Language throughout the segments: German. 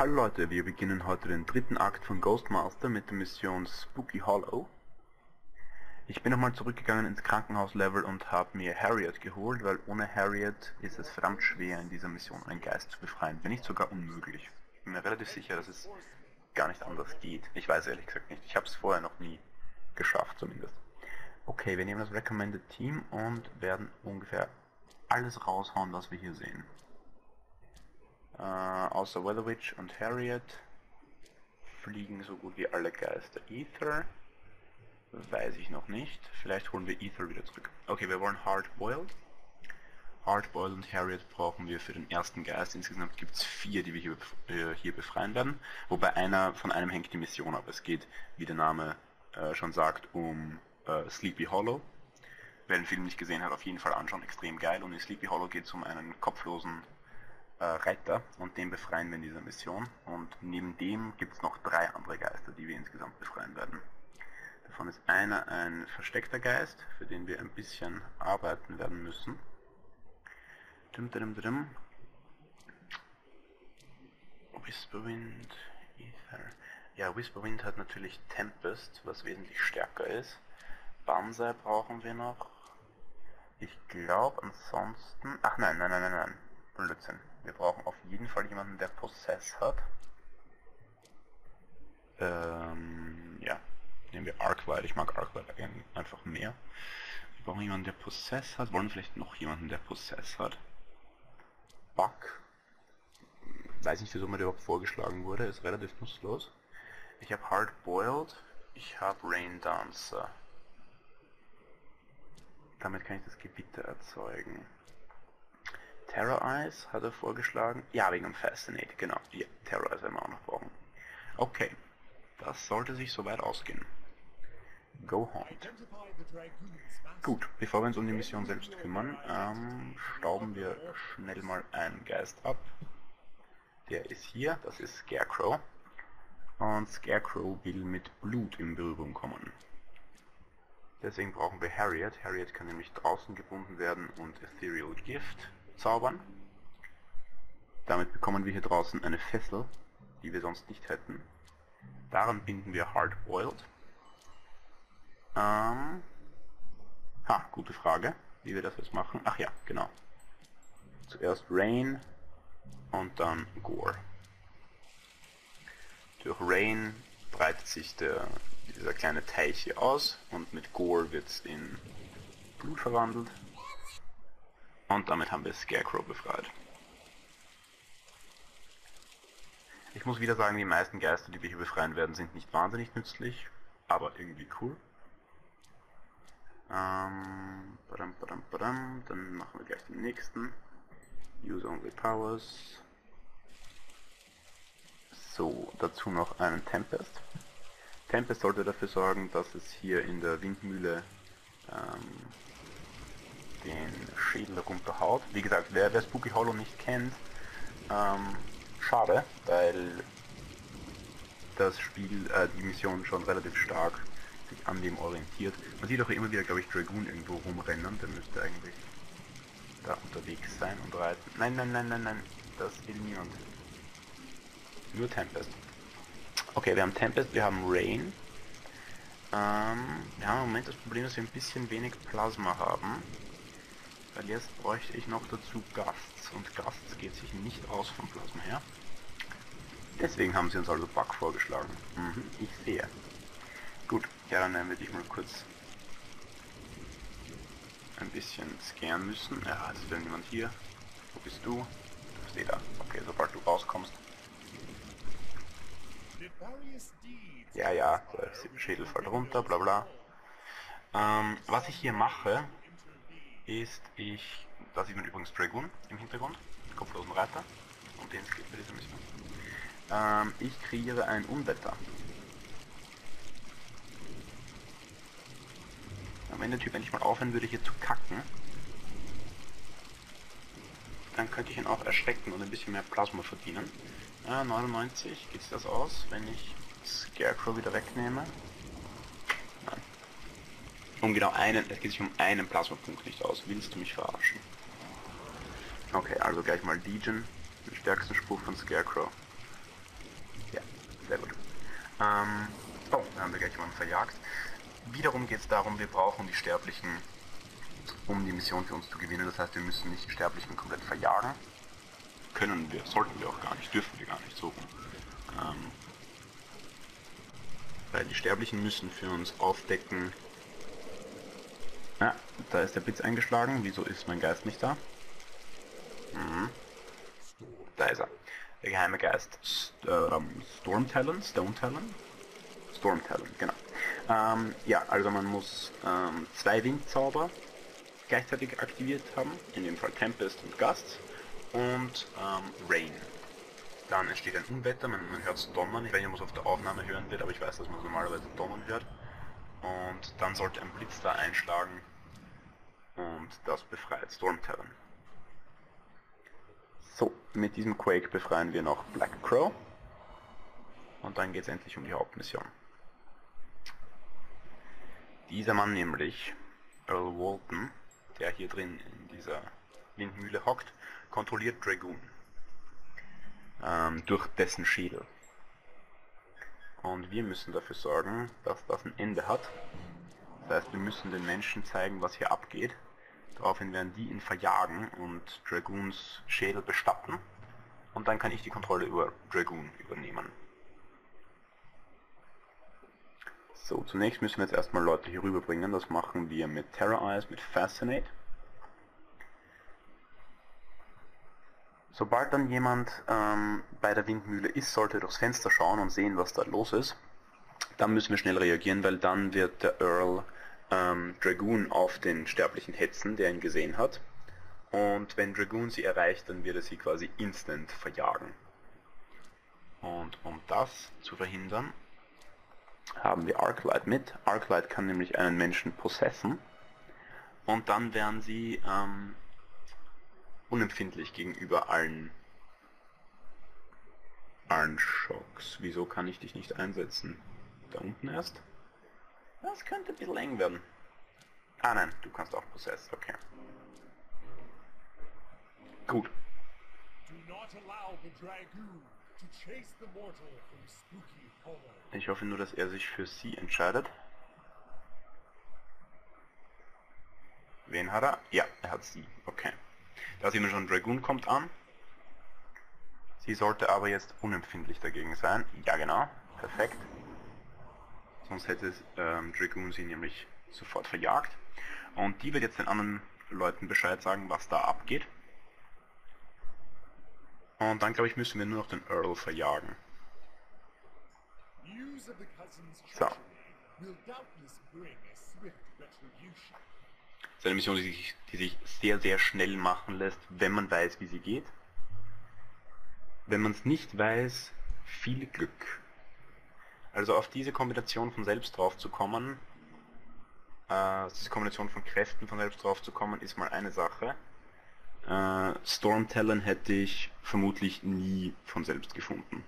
Hallo Leute, wir beginnen heute den dritten Akt von Ghostmaster mit der Mission Spooky Hollow. Ich bin nochmal zurückgegangen ins Krankenhauslevel und habe mir Harriet geholt, weil ohne Harriet ist es verdammt schwer in dieser Mission einen Geist zu befreien, wenn nicht sogar unmöglich. Ich bin mir relativ sicher, dass es gar nicht anders geht. Ich weiß ehrlich gesagt nicht, ich habe es vorher noch nie geschafft zumindest. Okay, wir nehmen das Recommended Team und werden ungefähr alles raushauen, was wir hier sehen. Außer Weather Witch und Harriet fliegen so gut wie alle Geister Ether. Weiß ich noch nicht. Vielleicht holen wir Ether wieder zurück. Okay, wir wollen Hardboiled. Hardboiled und Harriet brauchen wir für den ersten Geist. Insgesamt gibt es vier, die wir hier, äh, hier befreien werden. Wobei einer von einem hängt die Mission ab. Es geht, wie der Name äh, schon sagt, um äh, Sleepy Hollow. Wer den Film nicht gesehen hat, auf jeden Fall anschauen. Extrem geil. Und in Sleepy Hollow geht es um einen kopflosen äh, Reiter und den befreien wir in dieser Mission. Und neben dem gibt es noch drei andere Geister, die wir insgesamt befreien werden. Davon ist einer ein versteckter Geist, für den wir ein bisschen arbeiten werden müssen. Dum, dum, dum. Whisperwind, Ether. Ja, Whisperwind hat natürlich Tempest, was wesentlich stärker ist. Banzai brauchen wir noch. Ich glaube ansonsten... Ach nein, nein, nein, nein, nein. Blödsinn. Wir brauchen auf jeden Fall jemanden, der Possess hat. Ähm, ja. Nehmen wir Arkwide. Ich mag Arkwide einfach mehr. Wir brauchen jemanden, der Possess hat. Wollen vielleicht noch jemanden, der Possess hat. Buck. Weiß nicht, wieso mir der überhaupt vorgeschlagen wurde. Ist relativ nutzlos. Ich habe Hard Boiled. Ich habe Rain Dancer. Damit kann ich das Gewitter erzeugen. Terror Eyes hat er vorgeschlagen. Ja, wegen dem Fascinate, genau. Ja, Terror Eyes werden wir auch noch brauchen. Okay, das sollte sich soweit ausgehen. Go Haunt. Gut, bevor wir uns um die Mission selbst kümmern, ähm, stauben wir schnell mal einen Geist ab. Der ist hier, das ist Scarecrow. Und Scarecrow will mit Blut in Berührung kommen. Deswegen brauchen wir Harriet. Harriet kann nämlich draußen gebunden werden und Ethereal Gift zaubern. Damit bekommen wir hier draußen eine Fessel, die wir sonst nicht hätten. Daran binden wir Hardboiled. Ähm, ha, gute Frage, wie wir das jetzt machen. Ach ja, genau. Zuerst Rain und dann Gore. Durch Rain breitet sich der, dieser kleine Teich hier aus und mit Gore wird es in Blut verwandelt. Und damit haben wir Scarecrow befreit. Ich muss wieder sagen, die meisten Geister, die wir hier befreien werden, sind nicht wahnsinnig nützlich, aber irgendwie cool. Ähm, badam, badam, badam. Dann machen wir gleich den nächsten. Use Only Powers. So, dazu noch einen Tempest. Tempest sollte dafür sorgen, dass es hier in der Windmühle ähm, den Schädel runterhaut. Wie gesagt, wer, wer Spooky Hollow nicht kennt, ähm, schade, weil das Spiel, äh, die Mission schon relativ stark sich an dem orientiert. Man sieht auch immer wieder, glaube ich, Dragoon irgendwo rumrennen, der müsste eigentlich da unterwegs sein und reiten. Nein, nein, nein, nein, nein, das will niemand. Nur Tempest. Okay, wir haben Tempest, wir haben Rain. Ähm, wir haben im Moment das Problem, dass wir ein bisschen wenig Plasma haben. Weil jetzt bräuchte ich noch dazu Gasts und Gasts geht sich nicht aus vom Plasma her. Deswegen haben sie uns also Bug vorgeschlagen. Mhm, ich sehe. Gut, ja dann werde ich mal kurz ein bisschen scannen müssen. Ja, es ist wieder niemand hier. Wo bist du? Du bist eh da. Okay, sobald du rauskommst. Ja, ja, der Schädel fällt runter, bla bla. Ähm, was ich hier mache, ist, ich, da sieht man übrigens Dragoon im Hintergrund, kopflosen Reiter, um den es geht bei dieser Mission. Ähm, ich kreiere ein Unwetter. Wenn der Typ endlich mal aufhören würde hier zu kacken, dann könnte ich ihn auch erschrecken und ein bisschen mehr Plasma verdienen. Ja, 99, geht's das aus, wenn ich Scarecrow wieder wegnehme? Um genau einen, es geht sich um einen Plasmapunkt nicht aus. Willst du mich verarschen? Okay, also gleich mal Legion, den stärksten Spruch von Scarecrow. Level. Ähm, oh, da haben wir gleich jemanden verjagt. Wiederum geht es darum, wir brauchen die Sterblichen, um die Mission für uns zu gewinnen. Das heißt, wir müssen nicht die Sterblichen komplett verjagen. Können wir, sollten wir auch gar nicht, dürfen wir gar nicht so. Ähm, weil die Sterblichen müssen für uns aufdecken. Ah, da ist der Blitz eingeschlagen. Wieso ist mein Geist nicht da? Mhm. Da ist er. Der geheime Geist St ähm, Storm Talon, Stone Talon? Storm Talon, genau. Ähm, ja, also man muss ähm, zwei Windzauber gleichzeitig aktiviert haben, in dem Fall Tempest und Gust und ähm, Rain. Dann entsteht ein Unwetter, man, man hört es donnern, ich weiß nicht, ob man es auf der Aufnahme hören wird, aber ich weiß, dass man es normalerweise donnern hört. Und dann sollte ein Blitz da einschlagen und das befreit Storm Talon. So, mit diesem Quake befreien wir noch Black Crow. Und dann geht es endlich um die Hauptmission. Dieser Mann nämlich, Earl Walton, der hier drin in dieser Windmühle hockt, kontrolliert Dragoon. Ähm, durch dessen Schädel. Und wir müssen dafür sorgen, dass das ein Ende hat. Das heißt, wir müssen den Menschen zeigen, was hier abgeht. Daraufhin werden die ihn verjagen und Dragoons Schädel bestatten. Und dann kann ich die Kontrolle über Dragoon übernehmen. So, zunächst müssen wir jetzt erstmal Leute hier rüberbringen. Das machen wir mit Terror Eyes, mit Fascinate. Sobald dann jemand ähm, bei der Windmühle ist, sollte er durchs Fenster schauen und sehen, was da los ist. Dann müssen wir schnell reagieren, weil dann wird der Earl ähm, Dragoon auf den Sterblichen hetzen, der ihn gesehen hat. Und wenn Dragoon sie erreicht, dann wird er sie quasi instant verjagen. Und um das zu verhindern, haben wir Arclight mit. Arclight kann nämlich einen Menschen possessen und dann werden sie ähm, unempfindlich gegenüber allen allen Schocks. Wieso kann ich dich nicht einsetzen? Da unten erst? Das könnte ein bisschen eng werden. Ah nein, du kannst auch Possess, okay. Gut. Ich hoffe nur, dass er sich für sie entscheidet. Wen hat er? Ja, er hat sie. Okay. Da sehen wir schon, Dragoon kommt an. Sie sollte aber jetzt unempfindlich dagegen sein. Ja genau, perfekt. Sonst hätte ähm, Dragoon sie nämlich sofort verjagt. Und die wird jetzt den anderen Leuten Bescheid sagen, was da abgeht. Und dann, glaube ich, müssen wir nur noch den Earl verjagen. So. Das ist eine Mission, die sich, die sich sehr, sehr schnell machen lässt, wenn man weiß, wie sie geht. Wenn man es nicht weiß, viel Glück. Also auf diese Kombination von selbst drauf zu kommen, äh, diese Kombination von Kräften von selbst drauf zu kommen, ist mal eine Sache. Äh, Storm Talon hätte ich vermutlich nie von selbst gefunden.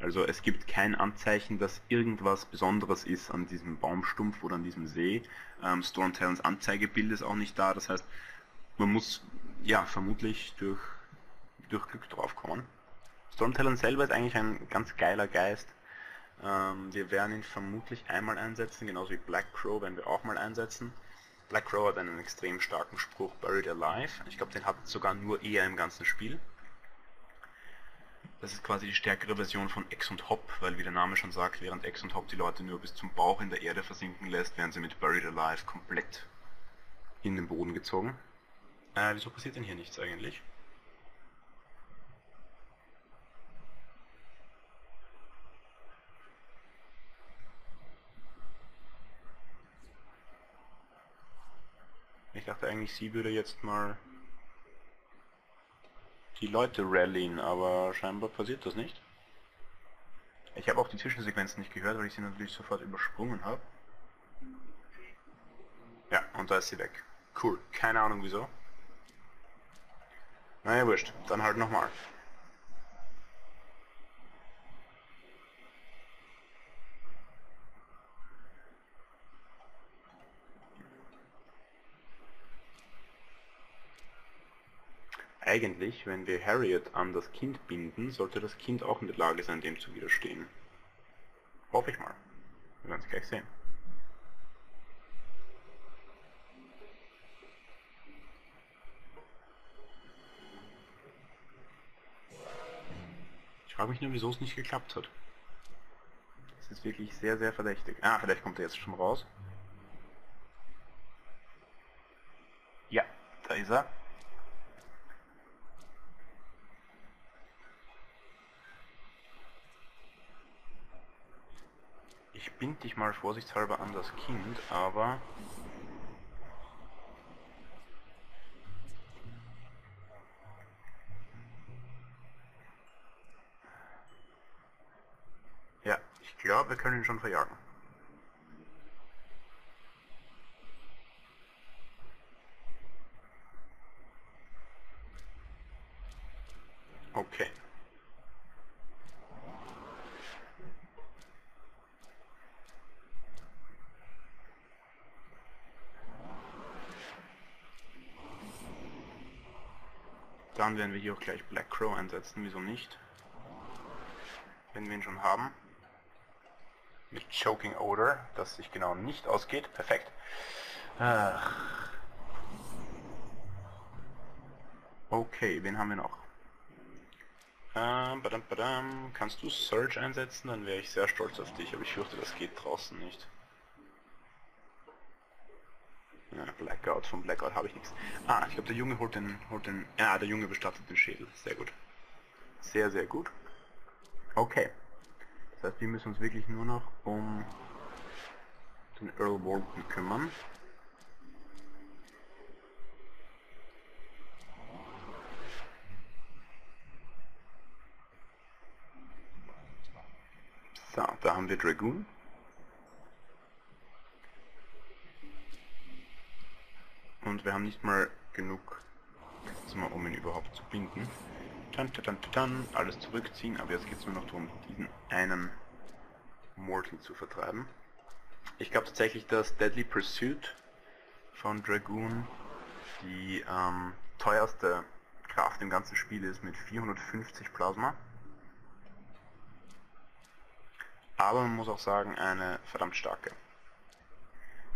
Also es gibt kein Anzeichen, dass irgendwas Besonderes ist an diesem Baumstumpf oder an diesem See. Ähm, Storm Talons Anzeigebild ist auch nicht da, das heißt, man muss ja vermutlich durch, durch Glück drauf kommen. Storm Talon selber ist eigentlich ein ganz geiler Geist. Ähm, wir werden ihn vermutlich einmal einsetzen, genauso wie Black Crow werden wir auch mal einsetzen. Black Crow hat einen extrem starken Spruch, Buried Alive. Ich glaube, den hat sogar nur er im ganzen Spiel. Das ist quasi die stärkere Version von Ex und Hop, weil wie der Name schon sagt, während Ex und Hop die Leute nur bis zum Bauch in der Erde versinken lässt, werden sie mit Buried Alive komplett in den Boden gezogen. Äh, wieso passiert denn hier nichts eigentlich? Ich dachte eigentlich, sie würde jetzt mal die Leute rallyen, aber scheinbar passiert das nicht. Ich habe auch die Zwischensequenzen nicht gehört, weil ich sie natürlich sofort übersprungen habe. Ja, und da ist sie weg. Cool, keine Ahnung wieso. Naja, wurscht. Dann halt nochmal. Eigentlich, wenn wir Harriet an das Kind binden, sollte das Kind auch in der Lage sein, dem zu widerstehen. Hoffe ich mal. Wir werden es gleich sehen. Ich frage mich nur, wieso es nicht geklappt hat. Das ist wirklich sehr, sehr verdächtig. Ah, vielleicht kommt er jetzt schon raus. Ja, da ist er. Ich bind dich mal vorsichtshalber an das Kind, aber Ja, wir können ihn schon verjagen. Okay. Dann werden wir hier auch gleich Black Crow einsetzen, wieso nicht? Wenn wir ihn schon haben mit Choking Odor, das sich genau nicht ausgeht. Perfekt. Ach. Okay, wen haben wir noch? Ähm, badam, badam. Kannst du Surge einsetzen? Dann wäre ich sehr stolz auf dich, aber ich fürchte, das geht draußen nicht. Blackout, vom Blackout habe ich nichts. Ah, ich glaube der Junge holt den, holt den, ja, der Junge bestattet den Schädel. Sehr gut. Sehr, sehr gut. Okay. Das heißt, wir müssen uns wirklich nur noch um den Earl Walton kümmern. So, da haben wir Dragoon. Und wir haben nicht mal genug, um ihn überhaupt zu binden. Tan, tan, tan, alles zurückziehen, aber jetzt geht es nur noch darum, diesen einen Mortal zu vertreiben. Ich glaube tatsächlich, dass Deadly Pursuit von Dragoon die ähm, teuerste Kraft im ganzen Spiel ist mit 450 Plasma. Aber man muss auch sagen, eine verdammt starke.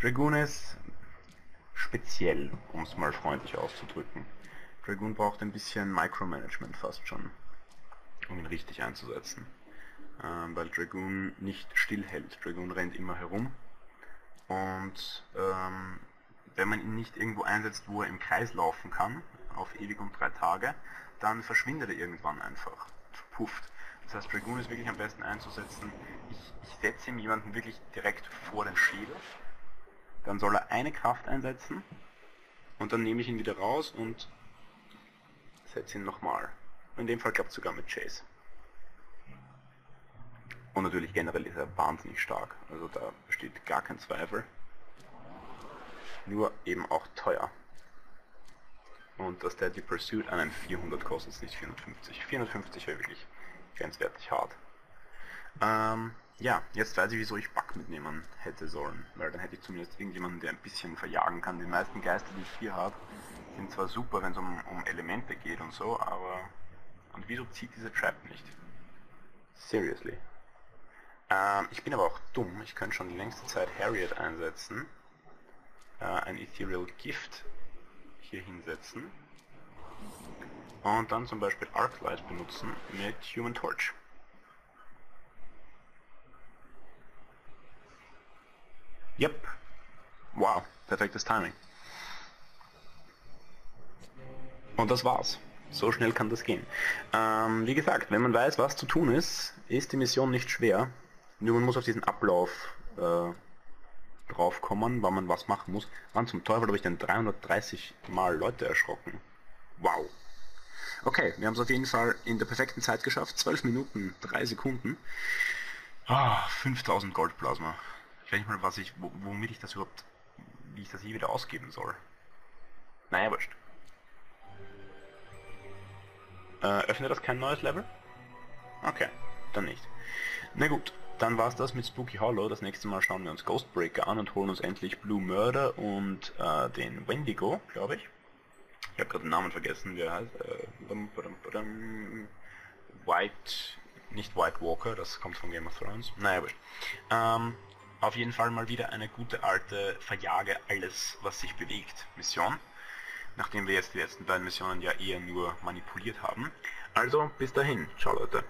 Dragoon ist speziell, um es mal freundlich auszudrücken. Dragoon braucht ein bisschen Micromanagement fast schon, um ihn richtig einzusetzen. Ähm, weil Dragoon nicht stillhält. Dragoon rennt immer herum und ähm, wenn man ihn nicht irgendwo einsetzt, wo er im Kreis laufen kann, auf ewig und drei Tage, dann verschwindet er irgendwann einfach, pufft. Das heißt, Dragoon ist wirklich am besten einzusetzen. Ich, ich setze ihm jemanden wirklich direkt vor den Schädel, dann soll er eine Kraft einsetzen und dann nehme ich ihn wieder raus und setze ihn nochmal. In dem Fall klappt es sogar mit Chase. Und natürlich generell ist er wahnsinnig stark. Also da besteht gar kein Zweifel. Nur eben auch teuer. Und dass der die Pursuit einen 400 kostet, nicht 450. 450 wäre wirklich grenzwertig hart. Ähm, ja, jetzt weiß ich, wieso ich Bug mitnehmen hätte sollen. Weil dann hätte ich zumindest irgendjemanden, der ein bisschen verjagen kann. Die meisten Geister, die ich hier habe, sind zwar super, wenn es um, um Elemente geht und so, aber... Und wieso zieht diese Trap nicht? Seriously. Ähm, ich bin aber auch dumm. Ich könnte schon die längste Zeit Harriet einsetzen. Äh, ein Ethereal Gift hier hinsetzen. Und dann zum Beispiel Arclight benutzen mit Human Torch. Yep. Wow, perfektes Timing. Und das war's. So schnell kann das gehen. Ähm, wie gesagt, wenn man weiß, was zu tun ist, ist die Mission nicht schwer. Nur man muss auf diesen Ablauf äh, draufkommen, wann man was machen muss. Wann zum Teufel habe ich denn 330 Mal Leute erschrocken? Wow. Okay, wir haben es auf jeden Fall in der perfekten Zeit geschafft. 12 Minuten, 3 Sekunden. Ah, 5000 Goldplasma. Ich weiß nicht mal, was ich, womit ich das überhaupt, wie ich das hier wieder ausgeben soll. Naja, wurscht. Äh, öffnet das kein neues Level? Okay, dann nicht. Na gut, dann war's das mit Spooky Hollow. Das nächste Mal schauen wir uns Ghostbreaker an und holen uns endlich Blue Murder und äh, den Wendigo, glaube ich. Ich habe gerade den Namen vergessen, wie er heißt. Äh, White nicht White Walker, das kommt von Game of Thrones. Naja, aber ähm, auf jeden Fall mal wieder eine gute alte Verjage alles, was sich bewegt Mission. Nachdem wir jetzt die letzten beiden Missionen ja eher nur manipuliert haben. Also bis dahin, ciao Leute.